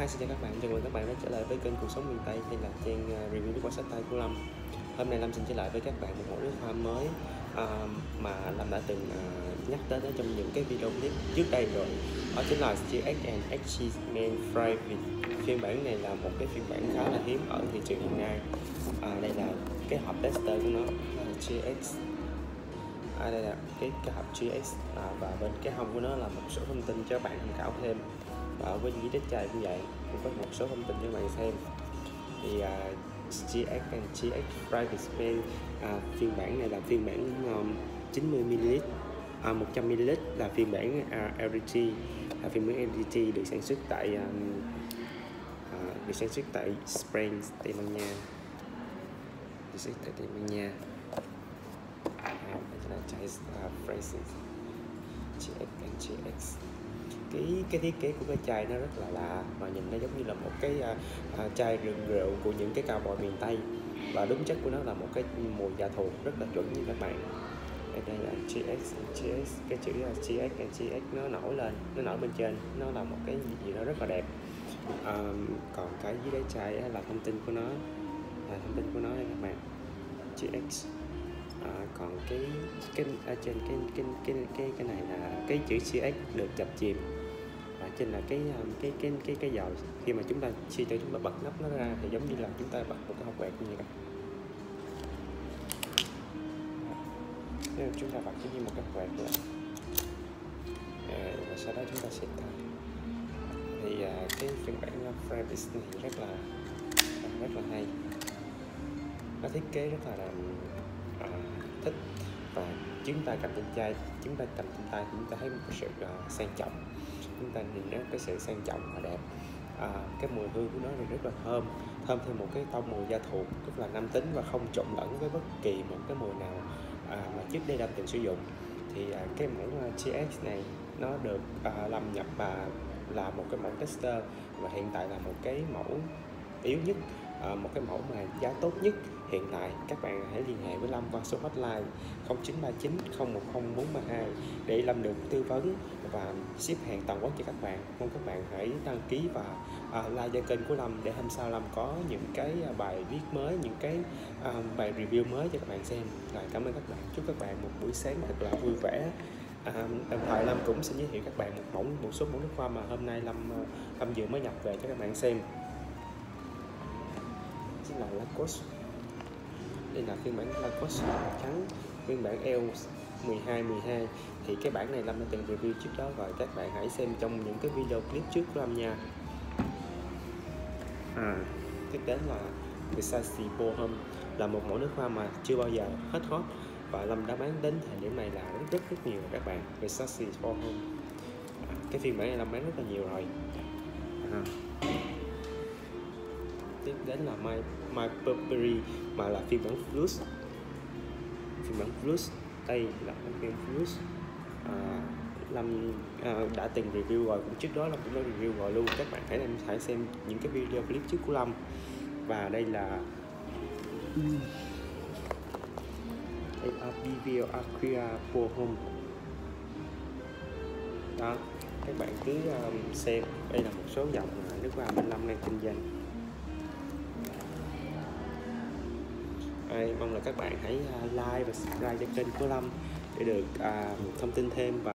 Hi, xin chào các bạn, chào mừng các bạn đã trở lại với kênh Cuộc sống miền Tây hay là trang à, review nước quả sách tay của Lâm. Hôm nay Lâm xin trở lại với các bạn một mẫu nước hoa mới uh, mà Lâm đã từng uh, nhắc tới trong những cái video clip trước đây rồi. Đó chính là GXN XG Man Fry Phiên bản này là một cái phiên bản khá là hiếm ở thị trường hiện nay. Uh, Đây là cái hộp tester của nó GX à, đây là cái, cái hộp GS à, và bên cái hông của nó là một số thông tin cho các bạn tham khảo thêm. Và ở bên dưới đất chai cũng vậy cũng có một số thông tin cho các bạn xem. Thì à, GX and GX Private Space à, phiên bản này là phiên bản um, 90ml à, 100ml là phiên bản à, uh, LDT là phiên bản LDT được sản xuất tại um, uh, được sản xuất tại Spain Tây Ban Nha. Được sản xuất tại Tây Ban Nha cái chai uh, phrases GX and GX cái cái thiết kế của cái chai nó rất là lạ mà nhìn nó giống như là một cái uh, uh, chai rượu rượu của những cái cao bồi miền tây và đúng chất của nó là một cái mùi da thù rất là chuẩn như các bạn đây, đây là GX GX cái chữ là GX and GX nó nổi lên nó nổi bên trên nó là một cái gì đó rất là đẹp um, còn cái dưới đáy chai là thông tin của nó là thông tin của nó đây các bạn GX còn cái cái, ở trên cái cái cái cái cái này là cái chữ CX được chập chìm. Và trên là um, cái cái cái cái cái dầu khi mà chúng ta khi cho chúng ta bật nắp nó ra thì giống như là chúng ta bật một cái hộp quẹt như vậy nếu chúng ta bật giống như một cái quẹt vậy ờ, và sau đó chúng ta sẽ tay thì à, cái phiên bản Fravis này rất là rất là hay. Nó thiết kế rất là uh, thích. Và chúng ta cầm trên tay, chúng ta cầm trên tay chúng ta thấy một cái sự uh, sang trọng. Chúng ta nhìn nó cái sự sang trọng và đẹp. À, cái mùi hương của nó thì rất là thơm thơm thêm một cái tông mùi da thuộc rất là nam tính và không trộn lẫn với bất kỳ một cái mùi nào à, mà trước đây Lâm từng sử dụng. Thì à, cái mẫu à, GX này nó được à, Lâm nhập và là một cái mẫu tester và hiện tại là một cái mẫu yếu nhất à, một cái mẫu mà giá tốt nhất hiện tại các bạn hãy liên hệ với Lâm qua số hotline 0939 010 432 để Lâm được tư vấn và ship hàng toàn quốc cho các bạn. Mong các bạn hãy đăng ký và à, like cho kênh của Lâm để hôm sau Lâm có những cái à, bài viết mới những cái à, bài review mới cho các bạn xem. Rồi cảm ơn các bạn. Chúc các bạn một buổi sáng thật là vui vẻ. À, đồng thời Lâm cũng xin giới thiệu các bạn một mẫu một số mẫu nước hoa mà hôm nay Lâm à, Lâm vừa mới nhập về cho các bạn xem. Xin là Lacoste đây là phiên bản Lacoste trắng phiên bản L 12 12 thì cái bản này Lâm đã từng review trước đó rồi các bạn hãy xem trong những cái video clip trước của Lâm nha. À tiếp đến là Versace Bohem là một mẫu nước hoa mà chưa bao giờ hết hot và Lâm đã bán đến thời điểm này là rất rất rất nhiều các bạn. Versace Bohem à, cái phiên bản này Lâm bán rất là nhiều rồi. À đến là My, My Burberry mà là phiên bản Plus phiên bản Plus đây là phiên Plus à, Lâm à, đã từng review rồi cũng trước đó là cũng đã review rồi luôn. Các bạn hãy nên hãy xem những cái video clip trước của Lâm. Và đây là đây là BVL Aqua Pro Home. Đó các bạn cứ um, xem. Đây là một số dòng nước hoa bên Lâm đang kinh doanh. Đây, mong là các bạn hãy ờ, like và subscribe cho kênh của Lâm để được à, thông tin thêm và